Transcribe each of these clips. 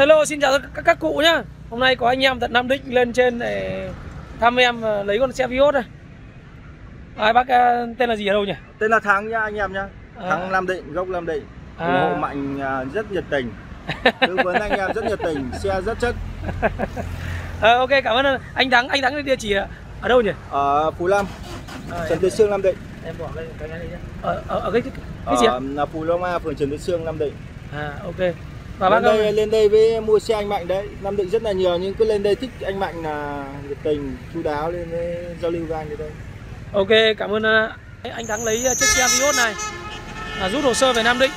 Hello xin chào các, các cụ nhá Hôm nay có anh em tận Nam Định lên trên để thăm em và lấy con xe Vios này à, Bác à, tên là gì ở đâu nhỉ? Tên là Thắng nhá anh em nhá. À. Thắng Nam Định, gốc Nam Định. À. ủng hộ mạnh à, rất nhiệt tình. Tư vấn anh em rất nhiệt tình, xe rất chất. à, Ok cảm ơn anh. Thắng Anh Thắng địa chỉ ở đâu nhỉ? Ở Phú Lâm, À, Trần Tư Sương Nam Định. em bỏ cái cái này đi nhá Ở, ở, ở cái, cái, cái gì ạ? Ở Phú Long A, phường Trần Tư Sương Nam Định. À ok Và lên đây ơi, lên đây với mua xe anh Mạnh đấy. Nam Định rất là nhiều nhưng cứ lên đây thích anh Mạnh là nhiệt tình, chu đáo lên với giao lưu với anh đây. Ok cảm ơn à, anh Thắng lấy à, chiếc xe Vios này à, Rút hồ sơ về Nam Định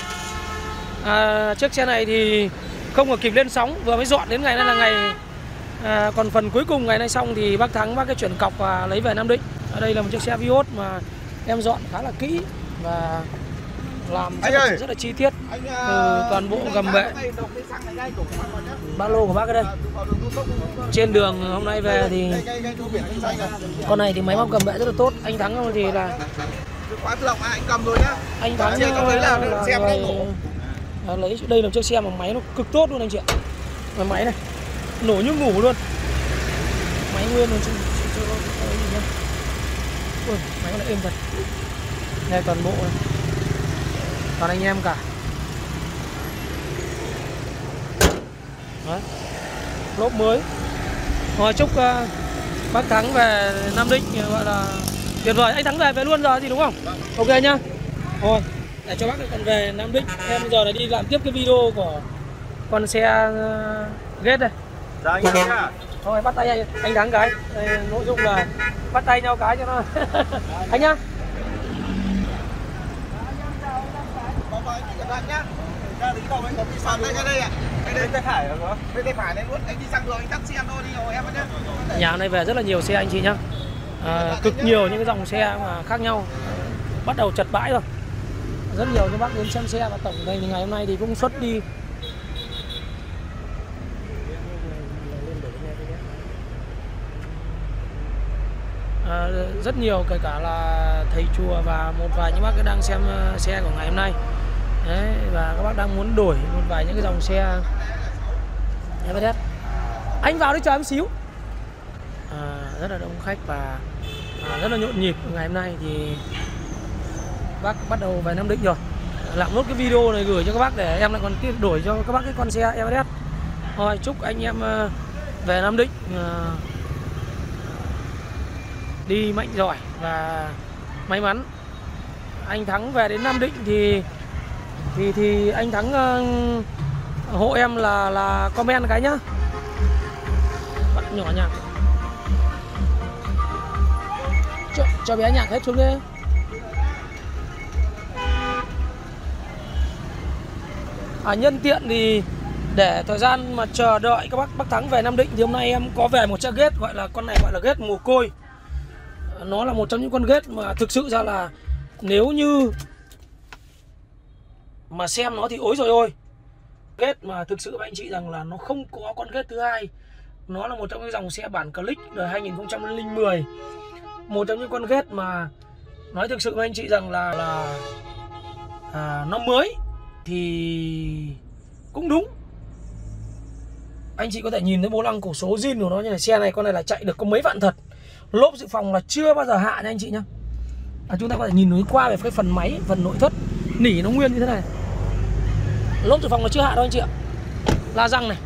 à, Chiếc xe này thì không có kịp lên sóng Vừa mới dọn đến ngày nay là ngày à, Còn phần cuối cùng ngày nay xong thì bác Thắng bác cái chuyển cọc và lấy về Nam Định Ở đây là một chiếc xe Vios mà em dọn khá là kỹ Và làm rất, là, rất là chi tiết. Từ toàn bộ gầm bệ. Ba lô của bác ở đây. Trên đường hôm nay về thì Con này thì máy móc gầm bệ rất là tốt. Anh Thắng thì là khóa tự động à, anh cầm rồi nhá. Anh Thắng Xe có thấy là là, xem là, nó là lấy đây là chiếc xe mà máy nó cực tốt luôn anh chị ạ. Mà máy này nổ như ngủ luôn. Máy nguyên luôn chứ. Ui, máy này êm thật. Đây toàn bộ này toàn anh em cả. Đấy. lốp mới. Rồi chúc ờ, bác Thắng về Nam Định gọi là tuyệt vời. Anh Thắng về về luôn rồi thì đúng không? Ok nhá. Rồi để cho bác còn về Nam Định. Em giờ này đi làm tiếp cái video của con xe uh, ghét đây. Dạ anh nhá. thôi bắt tay anh, anh Thắng cái. Đây, nội dung là bắt tay nhau cái cho nó. Anh nhá gặp bạn nhá. Ra tí đầu anh có đi xăng đây ra đây ạ. Đây đây tay phải rồi bên tay phải này luôn. Anh đi xăng rồi anh tắt xe thôi đi rồi em nhá. Nhà hôm nay về rất là nhiều xe anh chị nhá. À, cực nhiều những cái dòng xe mà khác nhau. Bắt đầu chật bãi rồi. Rất nhiều các bác đến xem xe và tổng thể thì ngày hôm nay thì cũng xuất đi. À, rất nhiều kể cả là thầy chùa và một vài những bác đang xem ờ, xe của ngày hôm nay Đấy, và các bác đang muốn đổi một vài những cái dòng xe. FSS anh vào đi chờ em xíu. À, rất là đông khách và à, rất là nhộn nhịp ngày hôm nay thì bác bắt đầu về Nam Định rồi. Làm nốt cái video này gửi cho các bác để em lại còn tiếp đổi cho các bác cái con xe Everest. Thôi chúc anh em ờ, về Nam Định à, đi mạnh giỏi và may mắn. Anh Thắng về đến Nam Định thì thì thì anh Thắng uh, hộ em là là comment cái nhá. Bạn nhỏ nhạc. Cho, cho bé nhạc hết xuống đi. À, nhân tiện thì để thời gian mà chờ đợi các bác bác thắng về Nam Định thì hôm nay em có về một chiếc ghét gọi là con này gọi là ghét mồ côi. Nó là một trong những con ghét mà thực sự ra là nếu như mà xem nó thì ối rồi ôi. Ghét mà thực sự với anh chị rằng là nó không có con ghét thứ hai. Nó là một trong những dòng xe bản click đời 2010 một trong những con ghét mà nói thực sự với anh chị rằng là là à, nó mới thì cũng đúng. Anh chị có thể nhìn thấy bố lăng cổ số zin của nó như này xe này con này là chạy được có mấy vạn thật. Lốp dự phòng là chưa bao giờ hạ nha anh chị nhá. À, chúng ta có thể nhìn thấy qua về cái phần máy phần nội thất. Nỉ nó nguyên như thế này lốp dự phòng là chưa hạ đâu anh chị ạ. La răng này.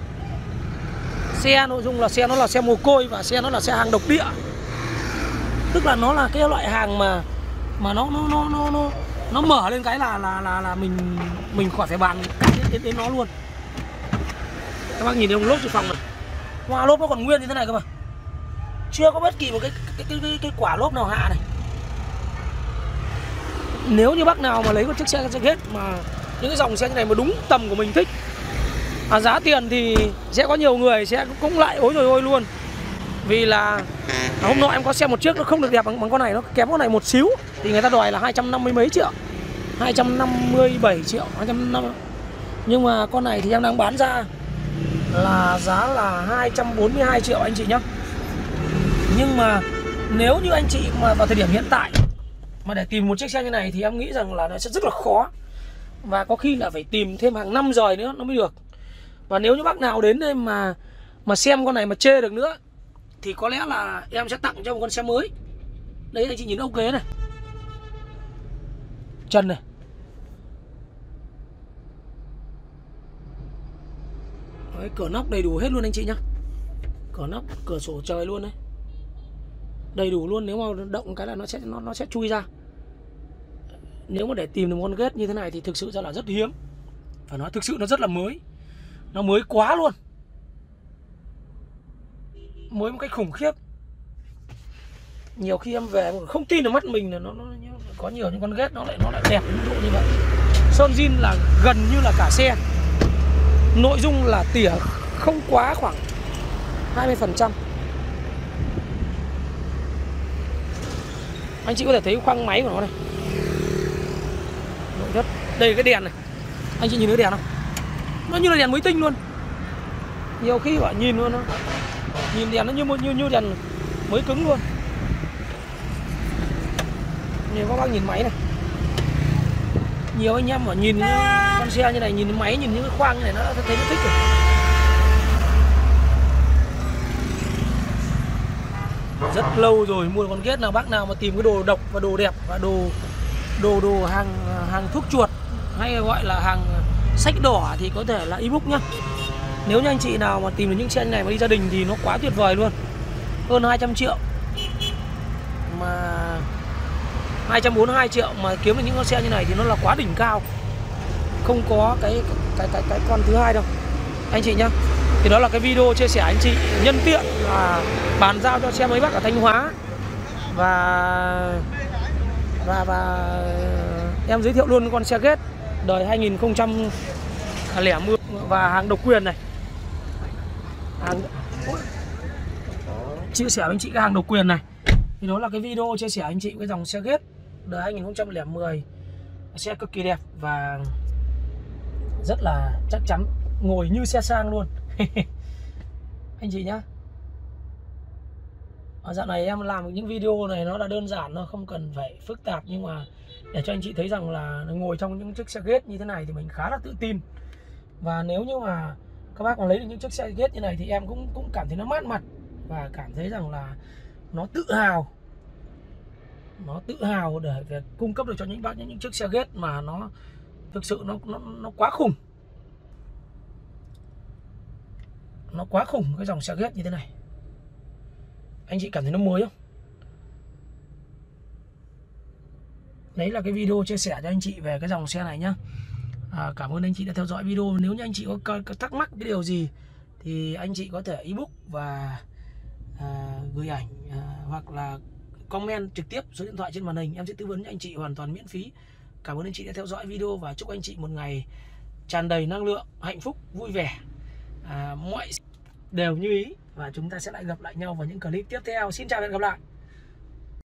Xe nội dung là xe nó là xe mồ côi và xe nó là xe hàng độc địa. Tức là nó là cái loại hàng mà mà nó nó nó nó nó, nó mở lên cái là là là là mình mình khỏi phải bàn cãi đến, đến, đến nó luôn. Các bác nhìn thấy lốp dự phòng này. Hoa lốp nó còn nguyên như thế này cơ mà. Chưa có bất kỳ một cái cái cái, cái, cái quả lốp nào hạ này. Nếu như bác nào mà lấy một chiếc xe xe mà những cái dòng xe như này mà đúng tầm của mình thích. À, giá tiền thì sẽ có nhiều người sẽ cũng lại ối rồi ôi luôn. Vì là à, hôm nọ em có xem một chiếc nó không được đẹp bằng, bằng con này nó kém con này một xíu. Thì người ta đòi là 250 mấy triệu. 257 triệu 250 nhưng mà con này thì em đang bán ra là giá là 242 triệu anh chị nhé nhưng mà nếu như anh chị mà vào thời điểm hiện tại mà để tìm một chiếc xe như này thì em nghĩ rằng là nó sẽ rất là khó và có khi là phải tìm thêm hàng năm rồi nữa nó mới được. Và nếu như bác nào đến đây mà mà xem con này mà chê được nữa thì có lẽ là em sẽ tặng cho một con xe mới. Đấy anh chị nhìn ốc ghế này. Chân này. Đấy, cửa nóc đầy đủ hết luôn anh chị nhá. Cửa nóc cửa sổ trời luôn đấy. Đầy đủ luôn nếu mà động cái là nó sẽ nó nó sẽ chui ra nếu mà để tìm được một con ghét như thế này thì thực sự ra là rất hiếm. Phải nói thực sự nó rất là mới. Nó mới quá luôn. Mới một cách khủng khiếp. Nhiều khi em về không tin được mắt mình là nó, nó có nhiều những con ghét nó lại nó lại đẹp đến độ như vậy. Sơn zin là gần như là cả xe. Nội dung là tỉa không quá khoảng 20 phần trăm. Anh chị có thể thấy khoang máy của nó này nội thất đây là cái đèn này. Anh chị nhìn thấy đèn không? Nó như là đèn mới tinh luôn. Nhiều khi bảo nhìn luôn nó nhìn đèn nó như như như đèn mới cứng luôn. Nhiều các bác nhìn máy này. Nhiều anh em mà nhìn con xe như này, nhìn máy, nhìn những cái khoang như này nó thấy nó thích rồi. Rất lâu rồi mua con ghét nào bác nào mà tìm cái đồ độc và đồ đẹp và đồ đồ đồ hàng hàng thuốc chuột hay gọi là hàng sách đỏ thì có thể là ebook nhá. Nếu như anh chị nào mà tìm được những xe này mà đi gia đình thì nó quá tuyệt vời luôn. Hơn 200 triệu. Mà 242 triệu mà kiếm được những con xe như này thì nó là quá đỉnh cao. Không có cái cái cái cái con thứ hai đâu. Anh chị nhá. Thì đó là cái video chia sẻ anh chị nhân tiện là bàn giao cho xe mới bác ở Thanh Hóa. Và và và ờ, em giới thiệu luôn con xe ghét đời 2010 và hàng độc quyền này. Hàng chia sẻ với anh chị cái hàng độc quyền này. Thì đó là cái video chia sẻ anh chị cái dòng xe ghét đời 2010 xe cực kỳ đẹp và rất là chắc chắn ngồi như xe sang luôn. Anh chị nhá à, dạo này em làm những video này nó đã đơn giản nó không cần phải phức tạp nhưng mà để cho anh chị thấy rằng là ngồi trong những chiếc xe ghét như thế này thì mình khá là tự tin. Và nếu như mà các bác còn lấy được những chiếc xe ghét như này thì em cũng cũng cảm thấy nó mát mặt và cảm thấy rằng là nó tự hào. Nó tự hào để, để cung cấp được cho những bác những, những chiếc xe ghét mà nó thực sự nó nó nó quá khủng. Nó quá khủng cái dòng xe ghét như thế này anh chị cảm thấy nó mới không? Đấy là cái video chia sẻ cho anh chị về cái dòng xe này nhá. À, cảm ơn anh chị đã theo dõi video. Nếu như anh chị có, có, thắc mắc cái điều gì thì anh chị có thể ebook và à, gửi ảnh à, hoặc là comment trực tiếp số điện thoại trên màn hình. Em sẽ tư vấn cho anh chị hoàn toàn miễn phí. Cảm ơn anh chị đã theo dõi video và chúc anh chị một ngày tràn đầy năng lượng hạnh phúc vui vẻ. À, mọi đều như ý và chúng ta sẽ lại gặp lại nhau vào những clip tiếp theo. Xin chào và hẹn gặp lại!